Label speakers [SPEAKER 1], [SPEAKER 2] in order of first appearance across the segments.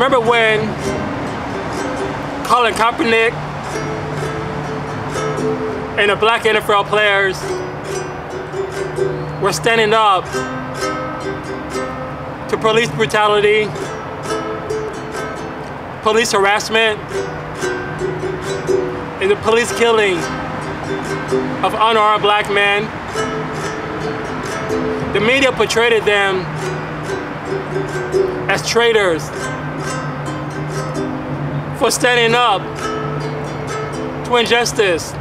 [SPEAKER 1] Remember when Colin Kaepernick and the black NFL players were standing up to police brutality, police harassment, and the police killing of unarmed black men. The media portrayed them as traitors for standing up to injustice.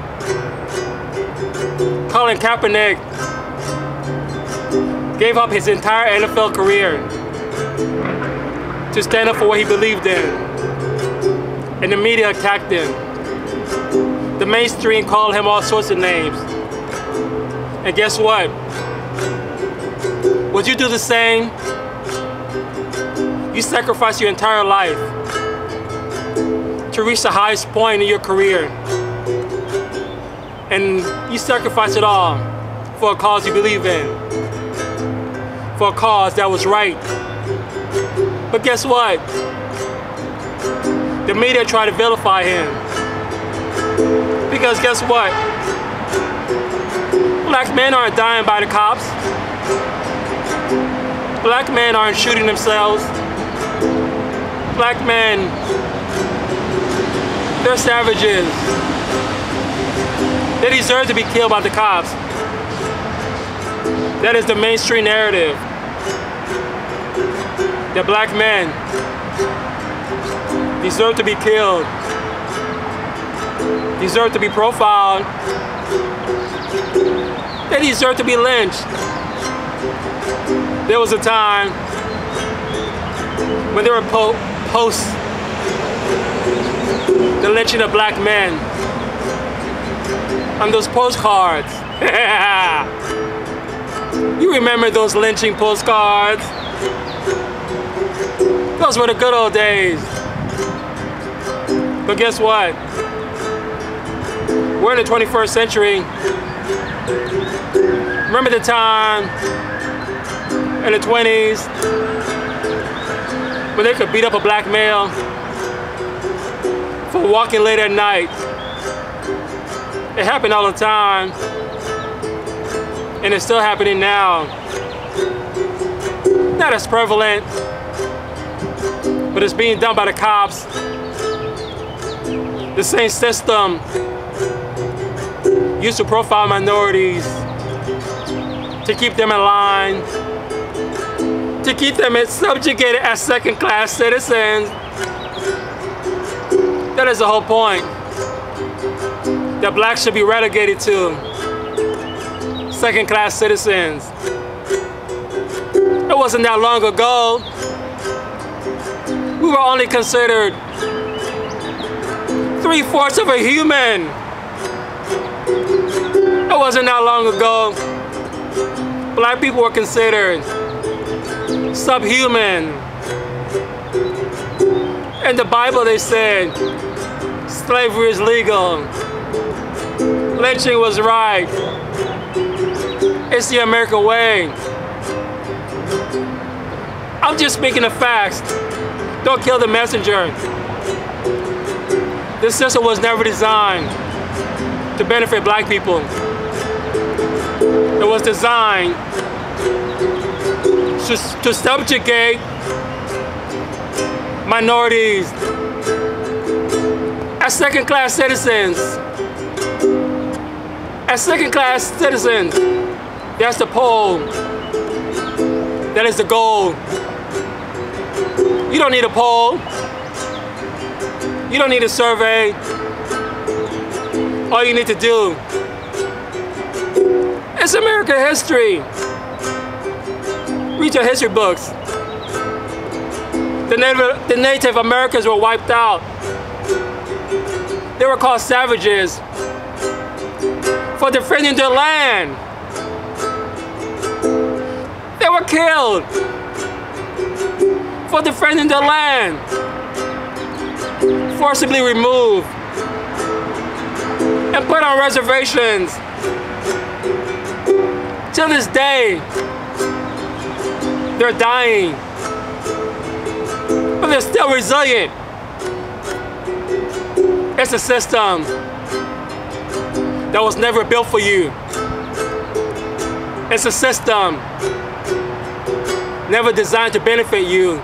[SPEAKER 1] Colin Kaepernick gave up his entire NFL career to stand up for what he believed in. And the media attacked him. The mainstream called him all sorts of names. And guess what? Would you do the same? You sacrifice your entire life to reach the highest point in your career. And you sacrifice it all for a cause you believe in. For a cause that was right. But guess what? The media tried to vilify him. Because guess what? Black men aren't dying by the cops. Black men aren't shooting themselves. Black men, they're savages. They deserve to be killed by the cops. That is the mainstream narrative. That black men deserve to be killed, deserve to be profiled, they deserve to be lynched. There was a time when there were po the lynching of black men on those postcards. you remember those lynching postcards? Those were the good old days. But guess what? We're in the 21st century. Remember the time in the 20s when they could beat up a black male walking late at night. It happened all the time. And it's still happening now. Not as prevalent, but it's being done by the cops. The same system used to profile minorities to keep them in line, to keep them subjugated as second-class citizens. That is the whole point. That blacks should be relegated to second-class citizens. It wasn't that long ago. We were only considered three-fourths of a human. It wasn't that long ago. Black people were considered subhuman. In the Bible they said slavery is legal. Lynching was right. It's the American way. I'm just speaking the facts. Don't kill the messenger. This system was never designed to benefit black people. It was designed to, to subjugate minorities as second-class citizens. As second-class citizens, that's the pole. That is the goal. You don't need a poll. You don't need a survey. All you need to do is American history. Read your history books. The Native, the Native Americans were wiped out. Were called savages for defending their land. They were killed for defending their land. Forcibly removed and put on reservations. Till this day, they're dying. But they're still resilient. It's a system that was never built for you. It's a system never designed to benefit you.